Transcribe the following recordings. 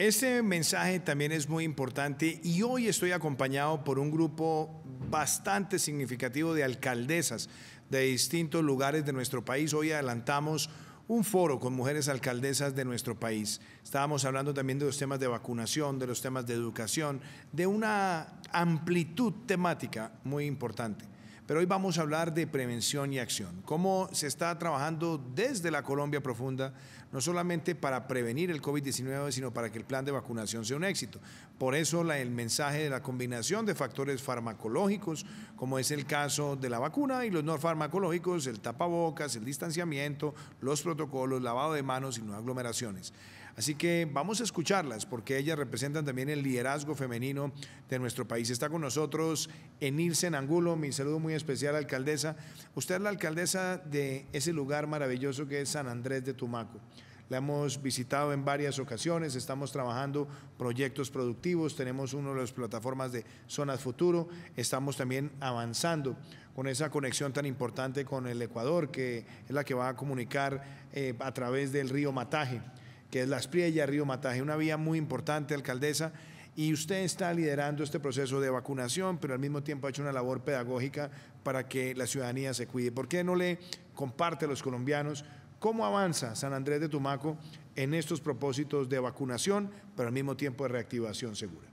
Este mensaje también es muy importante y hoy estoy acompañado por un grupo bastante significativo de alcaldesas de distintos lugares de nuestro país. Hoy adelantamos un foro con mujeres alcaldesas de nuestro país. Estábamos hablando también de los temas de vacunación, de los temas de educación, de una amplitud temática muy importante. Pero hoy vamos a hablar de prevención y acción, cómo se está trabajando desde la Colombia profunda, no solamente para prevenir el COVID-19, sino para que el plan de vacunación sea un éxito. Por eso el mensaje de la combinación de factores farmacológicos, como es el caso de la vacuna, y los no farmacológicos, el tapabocas, el distanciamiento, los protocolos, lavado de manos y no aglomeraciones. Así que vamos a escucharlas porque ellas representan también el liderazgo femenino de nuestro país. Está con nosotros Enilce Angulo, mi saludo muy especial, alcaldesa. Usted es la alcaldesa de ese lugar maravilloso que es San Andrés de Tumaco. La hemos visitado en varias ocasiones, estamos trabajando proyectos productivos, tenemos una de las plataformas de Zonas Futuro, estamos también avanzando con esa conexión tan importante con el Ecuador, que es la que va a comunicar eh, a través del río Mataje que es La Espriella, Río Mataje, una vía muy importante, alcaldesa, y usted está liderando este proceso de vacunación, pero al mismo tiempo ha hecho una labor pedagógica para que la ciudadanía se cuide. ¿Por qué no le comparte a los colombianos cómo avanza San Andrés de Tumaco en estos propósitos de vacunación, pero al mismo tiempo de reactivación segura?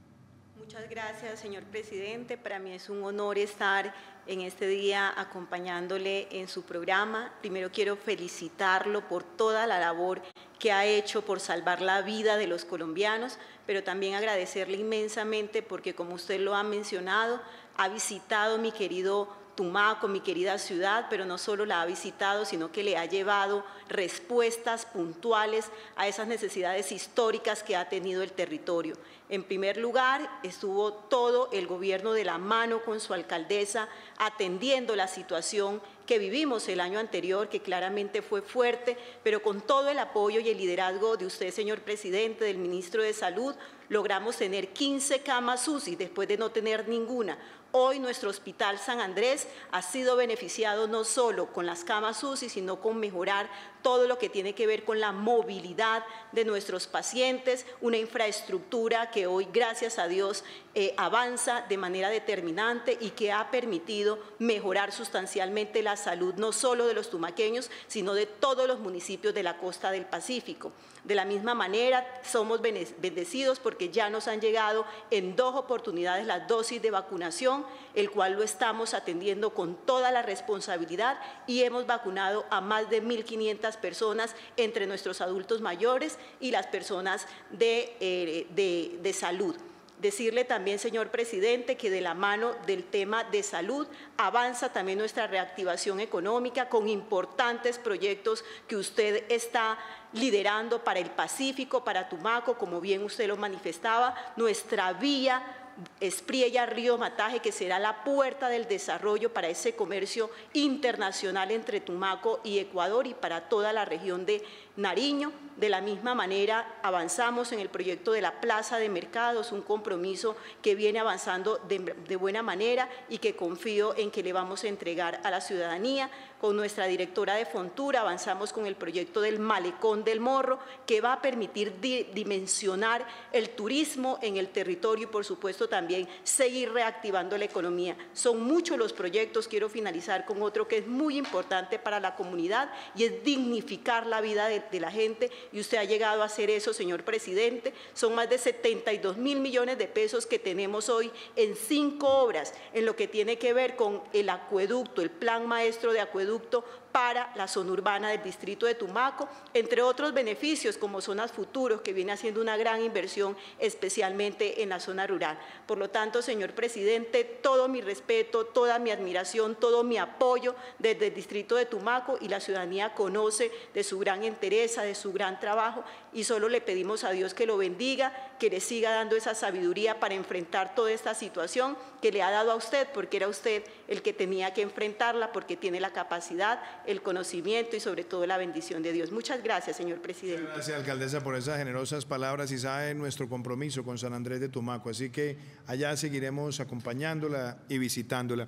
Muchas gracias, señor presidente. Para mí es un honor estar en este día acompañándole en su programa. Primero quiero felicitarlo por toda la labor que ha hecho por salvar la vida de los colombianos, pero también agradecerle inmensamente porque, como usted lo ha mencionado, ha visitado mi querido Tumaco, mi querida ciudad, pero no solo la ha visitado, sino que le ha llevado respuestas puntuales a esas necesidades históricas que ha tenido el territorio. En primer lugar, estuvo todo el gobierno de la mano con su alcaldesa atendiendo la situación que vivimos el año anterior, que claramente fue fuerte, pero con todo el apoyo y el liderazgo de usted, señor presidente, del ministro de Salud, logramos tener 15 camas UCI después de no tener ninguna. Hoy nuestro Hospital San Andrés ha sido beneficiado no solo con las camas UCI, sino con mejorar todo lo que tiene que ver con la movilidad de nuestros pacientes, una infraestructura que hoy, gracias a Dios, eh, avanza de manera determinante y que ha permitido mejorar sustancialmente la salud no solo de los tumaqueños, sino de todos los municipios de la costa del Pacífico. De la misma manera, somos bendecidos porque ya nos han llegado en dos oportunidades las dosis de vacunación, el cual lo estamos atendiendo con toda la responsabilidad y hemos vacunado a más de 1.500 personas entre nuestros adultos mayores y las personas de, eh, de salud. Decirle también, señor presidente, que de la mano del tema de salud avanza también nuestra reactivación económica con importantes proyectos que usted está liderando para el Pacífico, para Tumaco, como bien usted lo manifestaba, nuestra vía Espriella Río Mataje, que será la puerta del desarrollo para ese comercio internacional entre Tumaco y Ecuador y para toda la región de Nariño. De la misma manera, avanzamos en el proyecto de la Plaza de Mercados, un compromiso que viene avanzando de, buena manera y que confío en que le vamos a entregar a la ciudadanía. Con nuestra directora de Fontura avanzamos con el proyecto del Malecón del Morro, que va a permitir dimensionar el turismo en el territorio y, por supuesto, también seguir reactivando la economía. Son muchos los proyectos, quiero finalizar con otro que es muy importante para la comunidad y es dignificar la vida de, de la gente y usted ha llegado a hacer eso, señor presidente. Son más de 72 mil millones de pesos que tenemos hoy en cinco obras en lo que tiene que ver con el acueducto, el plan maestro de acueducto para la zona urbana del distrito de Tumaco, entre otros beneficios como zonas futuros, que viene haciendo una gran inversión especialmente en la zona rural. Por lo tanto, señor presidente, todo mi respeto, toda mi admiración, todo mi apoyo desde el distrito de Tumaco y la ciudadanía conoce de su gran entereza, de su gran trabajo y solo le pedimos a Dios que lo bendiga, que le siga dando esa sabiduría para enfrentar toda esta situación que le ha dado a usted, porque era usted el que tenía que enfrentarla, porque tiene la capacidad, el conocimiento y sobre todo la bendición de Dios. Muchas gracias, señor presidente. gracias, alcaldesa, por esas generosas palabras y sabe nuestro compromiso con San Andrés de Tumaco. Así que allá seguiremos acompañándola y visitándola.